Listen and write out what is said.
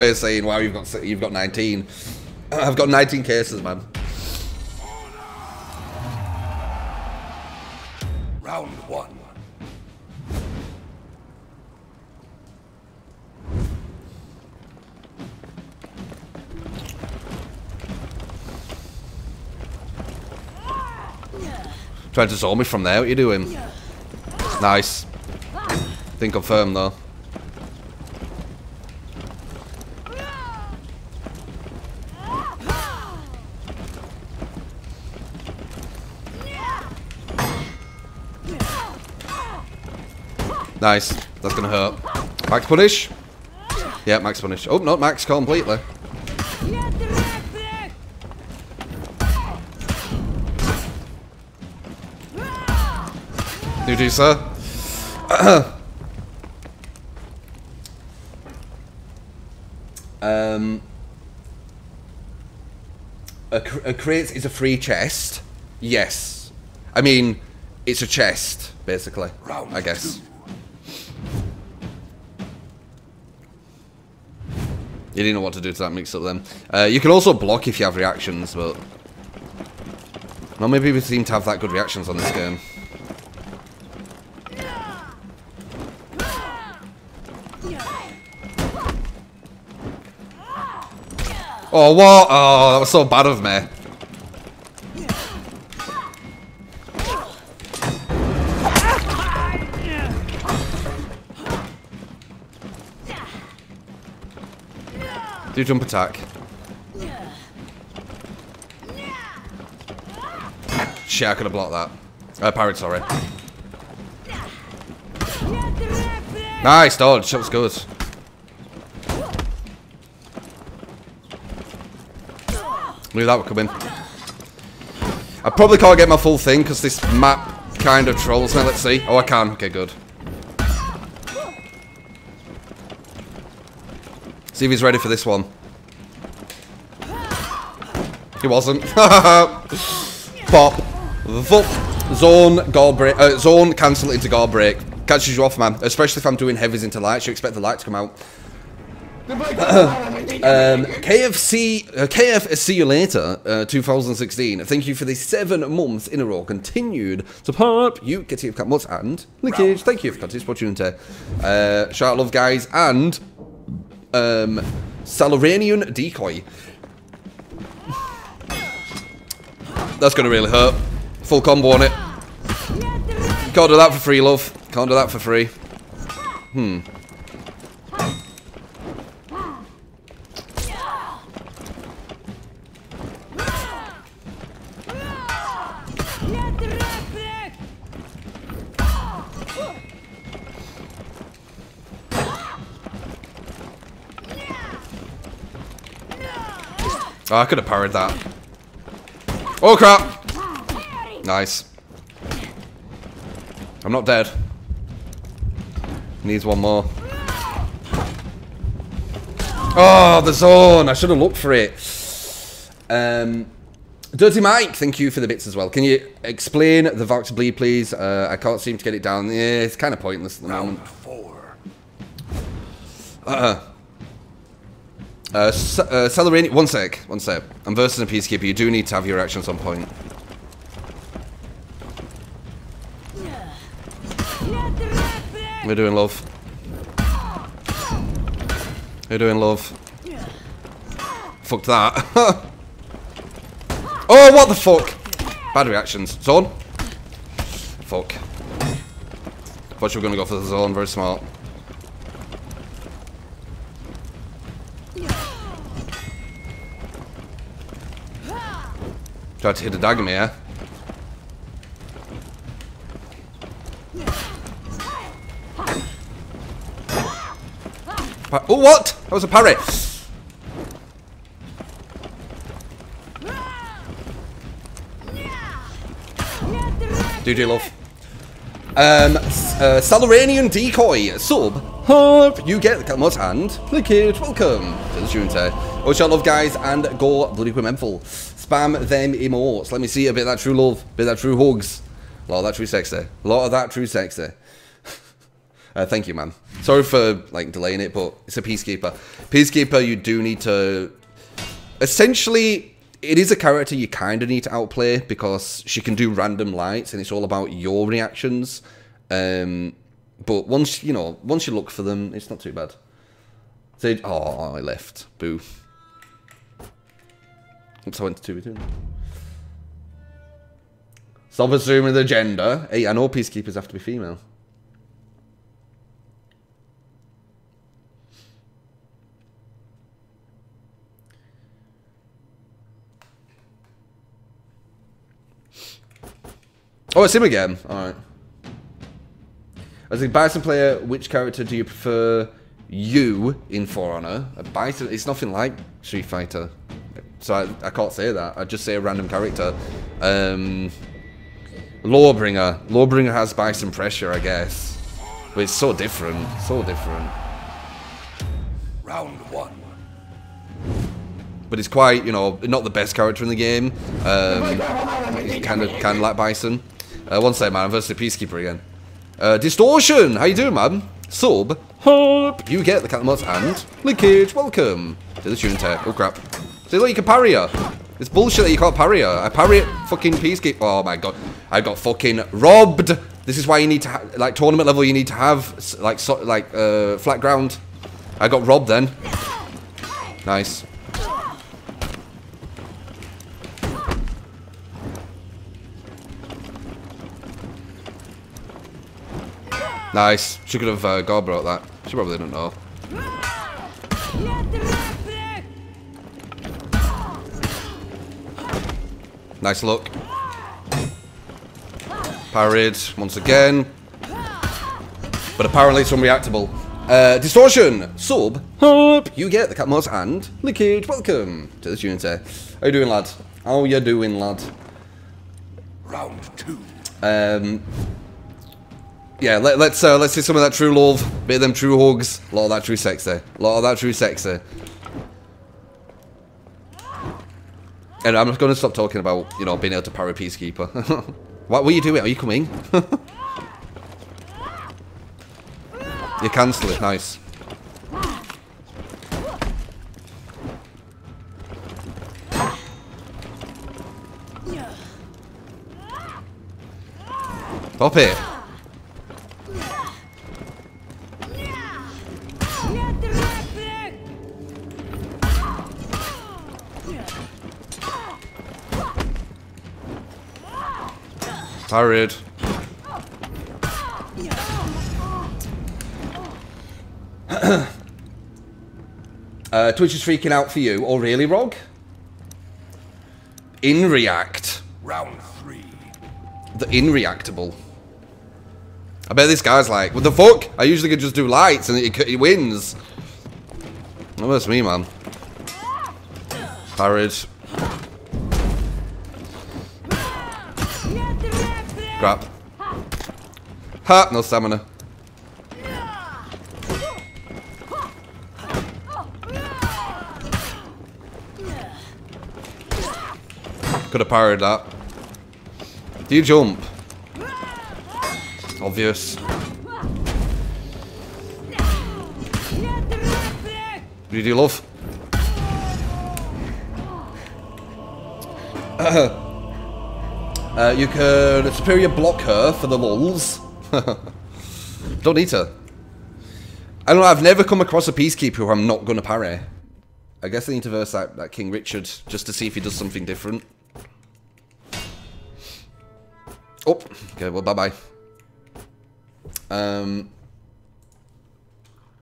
They're saying, "Wow, you've got you've got 19." I've got 19 cases, man. Round one. Trying to saw me from there. What you doing? Nice. Didn't confirm though. Nice. That's gonna hurt. Max punish. Yeah, max punish. Oh, not max completely. You do, sir. um, a, cr a crate is a free chest. Yes. I mean, it's a chest, basically. Round I guess. two. You didn't know what to do to that mix up then. Uh, you can also block if you have reactions, but... Not many people seem to have that good reactions on this game. Oh, what? Oh, that was so bad of me. Do jump attack. Shit, I could have blocked that. Uh, pirate, sorry. Nice dodge, that was good. Knew that would come in. I probably can't get my full thing because this map kind of trolls me. Let's see. Oh, I can. Okay, good. See if he's ready for this one. He wasn't. Pop. Vup. Zone, guard break. Uh, zone, cancel into guard break. Catches you off, man. Especially if I'm doing heavies into lights. You expect the light to come out. Um, KFC, uh, KF, see you later, uh, 2016. Thank you for the seven months in a row. Continued support. You get to Cut and Linkage. Thank you for continued opportunity. Uh, shout out love, guys, and um, Saloranian decoy. That's gonna really hurt. Full combo on it. Can't do that for free, love. Can't do that for free. Hmm. Oh, I could have parried that. Oh crap! Nice. I'm not dead. Needs one more. Oh, the zone! I should have looked for it. Um, Dirty Mike, thank you for the bits as well. Can you explain the Vox Bleed, please? Uh, I can't seem to get it down. Yeah, it's kind of pointless at the moment. Round four. Uh, uh, uh, Celerini, one sec, one sec. I'm versing a Peacekeeper. You do need to have your actions on point. We're doing love. We're doing love. Fuck that. oh, what the fuck? Bad reactions. Zone? Fuck. Thought you were gonna go for the zone. Very smart. Tried to hit a dagger me, yeah? Pa- oh, what? That was a parry. Do do love. Um, uh, Saloranian Decoy, sub. Hope you get the Calmos and click it. Welcome to the Junta. Oh, shall love, guys, and go bloody remember. Spam them emotes. Let me see a bit of that true love, bit of that true hugs. A lot of that true sexy. A lot of that true sexy. Uh, thank you, man. Sorry for like delaying it, but it's a peacekeeper. Peacekeeper, you do need to. Essentially, it is a character you kind of need to outplay because she can do random lights, and it's all about your reactions. Um, but once you know, once you look for them, it's not too bad. So, oh, I left. Boo. Oops, I went to two two. Stop assuming the gender. Hey, I know peacekeepers have to be female. Oh, it's him again. Alright. As a Bison player, which character do you prefer you in For Honor? A Bison, it's nothing like Street Fighter. So I, I can't say that. I'd just say a random character. Um, Lawbringer. Lawbringer has Bison pressure, I guess. But it's so different. So different. Round one. But it's quite, you know, not the best character in the game. Um, kind of, kind of like Bison. Uh, one second, man. I'm versus the Peacekeeper again. Uh, Distortion! How you doing, man? Sub. Hope you get the cat mods and Linkage. Welcome to the shooting tech. Oh, crap. See, look, you can parry her. It's bullshit that you can't parry her. I parry it fucking Peacekeeper. Oh, my God. I got fucking robbed. This is why you need to, like, tournament level, you need to have, like, so, like, uh, flat ground. I got robbed then. Nice. Nice. She could have uh, guard brought that. She probably didn't know. Nice look. Parried once again. But apparently it's unreactable. Uh, distortion, sub, up, you get the cat mods and liquid. Welcome to this unity. How you doing, lad? How you doing, lad? Round two. Um, yeah, let, let's uh, let's see some of that true love, bit of them true hugs, a lot of that true sexy, a lot of that true sexy. And I'm going to stop talking about, you know, being able to parry Peacekeeper. what were you doing? Are you coming? you cancel it, nice. Stop it. Parried. uh, Twitch is freaking out for you. Oh, really, Rog? In React. Round three. The inreactable. I bet this guy's like, what the fuck? I usually could just do lights and it, it wins. Oh, that's me, man. Parried. Crap. Ha! No stamina. Could have parried that. Do you jump? Obvious. Do you love? uh, you can superior block her for the lulls. Don't need her. I don't know, I've never come across a peacekeeper who I'm not going to parry. I guess I need to verse that, that King Richard just to see if he does something different. Oh, okay, well, bye-bye. Um,